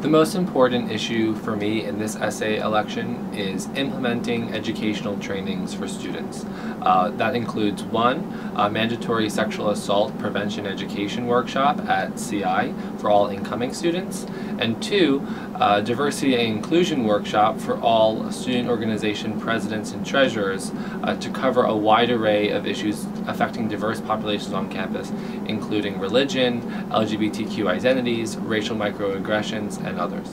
The most important issue for me in this SA election is implementing educational trainings for students. Uh, that includes one, a mandatory sexual assault prevention education workshop at CI for all incoming students, and two, a diversity and inclusion workshop for all student organization presidents and treasurers uh, to cover a wide array of issues affecting diverse populations on campus, including religion, LGBTQ identities, racial microaggressions, and others.